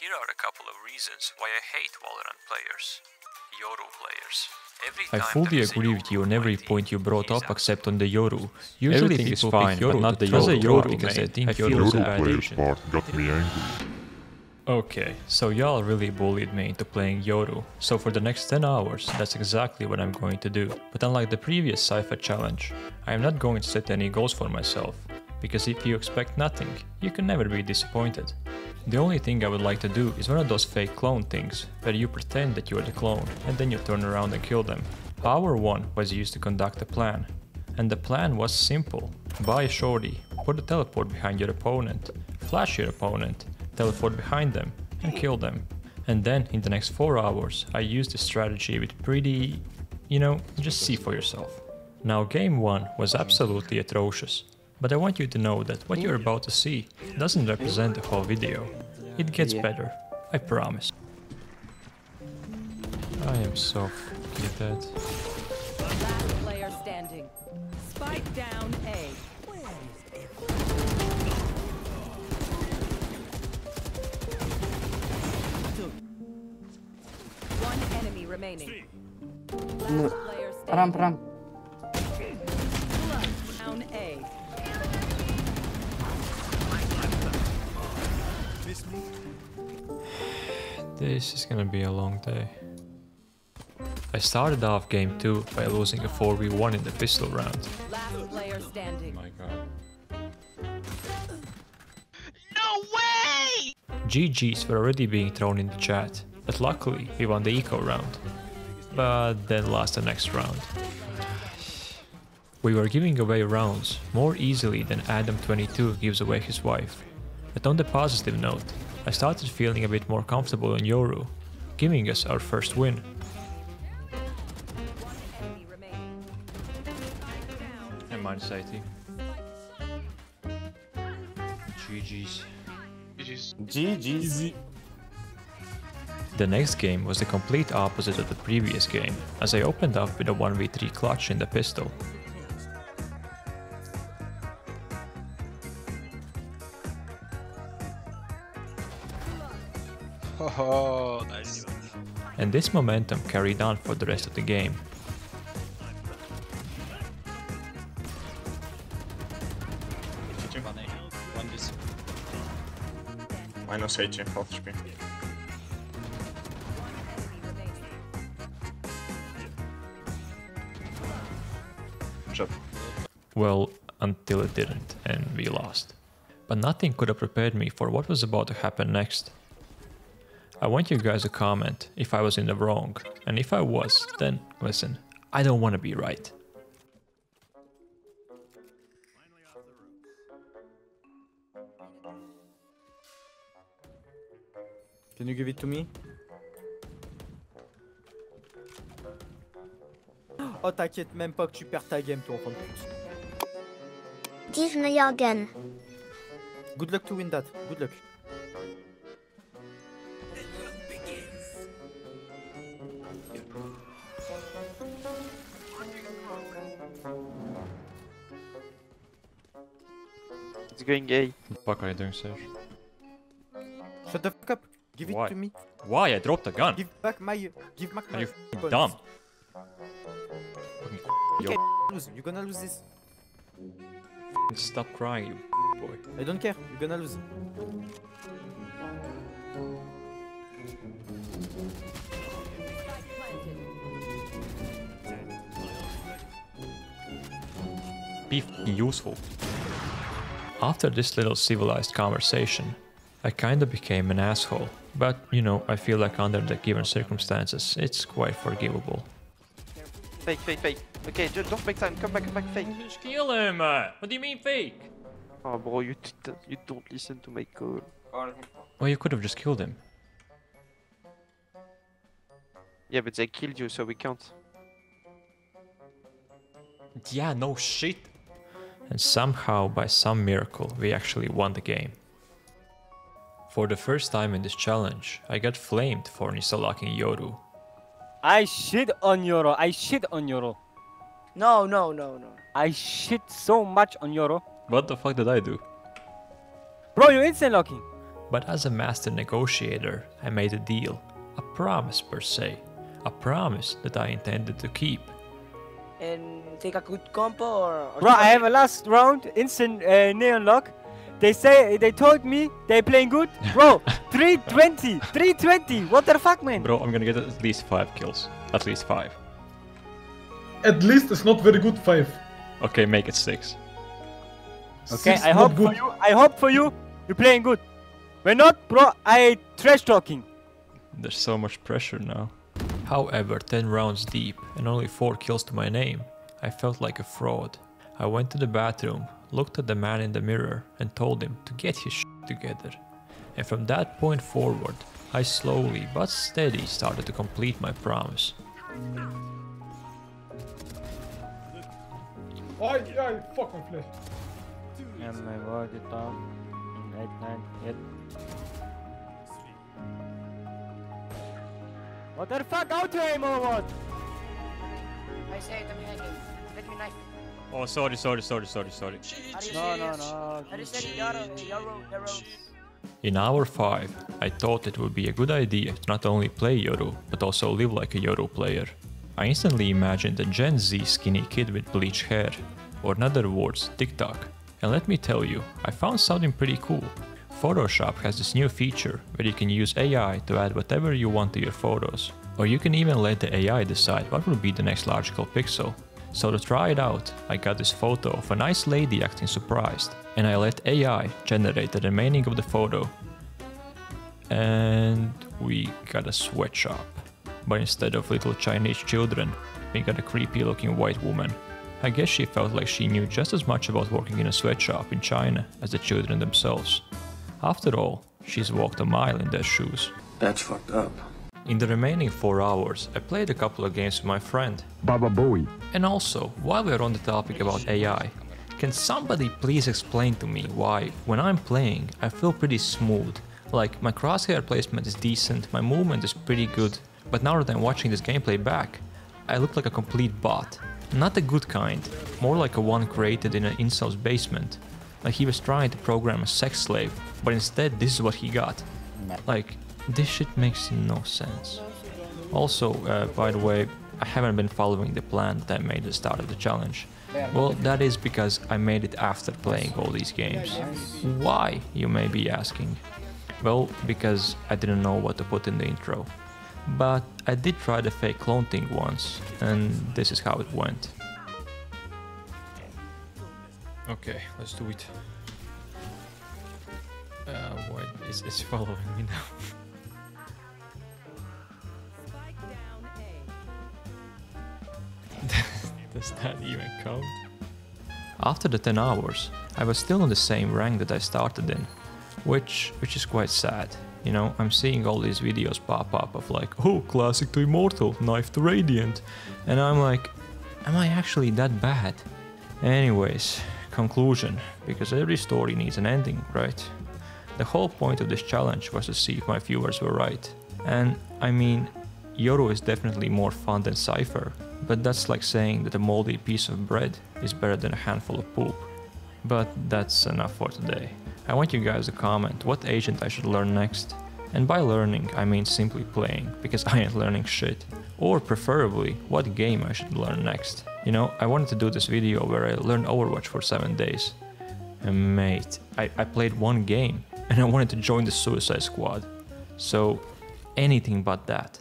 Here are a couple of reasons why I hate Valorant players. Yoru players. Every I fully there is a agree with you on every point you brought up except on the Yoru. Usually Everything is people fine, pick Yoru but not the to Yoru Yoru because they mate. think I feel Yoru is a bad players part got me angry. Okay, so y'all really bullied me into playing Yoru, so for the next 10 hours, that's exactly what I'm going to do. But unlike the previous Cypher challenge, I am not going to set any goals for myself, because if you expect nothing, you can never be disappointed. The only thing I would like to do is one of those fake clone things, where you pretend that you are the clone, and then you turn around and kill them. Hour 1 was used to conduct a plan, and the plan was simple. Buy a shorty, put a teleport behind your opponent, flash your opponent, teleport behind them, and kill them. And then in the next 4 hours, I used the strategy with pretty... you know, just see for yourself. Now game 1 was absolutely atrocious, but I want you to know that what you're about to see doesn't represent the whole video. It gets better, I promise. I am so fucking dead. Last player standing. Spike down A. One enemy remaining. Last player standing. ramp. Down This is gonna be a long day. I started off game 2 by losing a 4v1 in the pistol round. Last player standing. Oh my god. No way! GG's were already being thrown in the chat, but luckily we won the eco round. But then lost the next round. We were giving away rounds more easily than Adam22 gives away his wife. But on the positive note, I started feeling a bit more comfortable in Yoru, giving us our first win. Enemy remaining. And minus 80. GG's. GG's. The next game was the complete opposite of the previous game, as I opened up with a 1v3 clutch in the pistol. Oh, nice. and this momentum carried on for the rest of the game. Minus 80, half HP. Jett. Well, until it didn't, and we lost. But nothing could have prepared me for what was about to happen next. I want you guys to comment if I was in the wrong, and if I was, then listen, I don't want to be right. Can you give it to me? Oh t'inquiète même pas que tu perds ta game toi enfant de pute. Give me your gun. Good luck to win that. Good luck. It's going A. What the fuck are you doing, Serge? Shut the fuck up. Give it to me. Why? I dropped a gun. Give back my give back my. Are you f***ing weapons. dumb? Okay, Yo, lose. You're gonna lose this. stop crying, you boy. I don't care. You're gonna lose. Be f***ing useful. After this little civilized conversation, I kinda became an asshole. But, you know, I feel like under the given circumstances, it's quite forgivable. Fake, fake, fake. Okay, don't make time. Come back, come back, fake. Just kill him! uh, What do you mean fake? Oh, bro, you t- you don't listen to my call. Well, you could have just killed him. Yeah, but they killed you, so we can't. Yeah, no shit. And somehow, by some miracle, we actually won the game. For the first time in this challenge, I got flamed for Nisalaki Yoru. I shit on Yoru. I shit on Yoru. No, no, no, no. I shit so much on Yoru. What the fuck did I do? Bro, you're instant locking. But as a master negotiator, I made a deal. A promise per se. A promise that I intended to keep. And take a good compo or. or Bro, I have a last round instant uh, neon lock. They say they told me they playing good. Bro, 320, 320. What the fuck, man? Bro, I'm gonna get at least 5 kills. At least 5. At least it's not very good 5. Okay, make it 6. Okay, Six, I not hope for you. I hope for you. You're playing good. When not, bro, I trash talking. There's so much pressure now. However, 10 rounds deep and only 4 kills to my name, I felt like a fraud. I went to the bathroom, looked at the man in the mirror and told him to get his shit together. And from that point forward, I slowly but steady started to complete my promise. Ay, ay, fuck my flash. And my word it down. 8, 9, 8. What the fuck out to aim or what? I say I'm hanging. Let me knife. Oh, sorry, sorry, sorry, sorry, sorry. No, no, no. I just said Yaro, eh, Yaro, Yaro. In hour 5, I thought it would be a good idea to not only play Yoru, but also live like a Yoru player. I instantly imagined a Gen Z skinny kid with bleached hair, or in other words, TikTok. And let me tell you, I found something pretty cool. Photoshop has this new feature where you can use AI to add whatever you want to your photos. Or you can even let the AI decide what will be the next logical pixel. So to try it out, I got this photo of a nice lady acting surprised, and I let AI generate the remaining of the photo. And we got a sweatshop. But instead of little Chinese children, we got a creepy looking white woman. I guess she felt like she knew just as much about working in a sweatshop in China as the children themselves. After all, she's walked a mile in their shoes. That's fucked up. In the remaining 4 hours, I played a couple of games with my friend. Baba Bowie. And also, while we're on the topic about AI, can somebody please explain to me why, when I'm playing, I feel pretty smooth? Like, my crosshair placement is decent, my movement is pretty good, but now that I'm watching this gameplay back, I look like a complete bot. Not a good kind, more like a one created in an incel's basement. Like he was trying to program a sex slave, but instead this is what he got. Like, this shit makes no sense. Also, uh, by the way, I haven't been following the plan that I made at the start of the challenge. Well, that is because I made it after playing all these games. Why, you may be asking? Well, because I didn't know what to put in the intro. But I did try the fake clone thing once, and this is how it went. Okay, let's do it. Uh, what is following me now? Does that even count? After the 10 hours, I was still in the same rank that I started in, which which is quite sad. You know, I'm seeing all these videos pop up of like, oh, classic to immortal, knife to radiant, and I'm like, am I actually that bad? Anyways, conclusion, because every story needs an ending, right? The whole point of this challenge was to see if my viewers were right. And I mean, Yoru is definitely more fun than Cypher, but that's like saying that a moldy piece of bread is better than a handful of poop. But that's enough for today. I want you guys to comment what agent I should learn next. And by learning, I mean simply playing, because I ain't learning shit. Or preferably, what game I should learn next. You know, I wanted to do this video where I learned Overwatch for 7 days. And mate, I, I played one game, and I wanted to join the Suicide Squad. So, anything but that.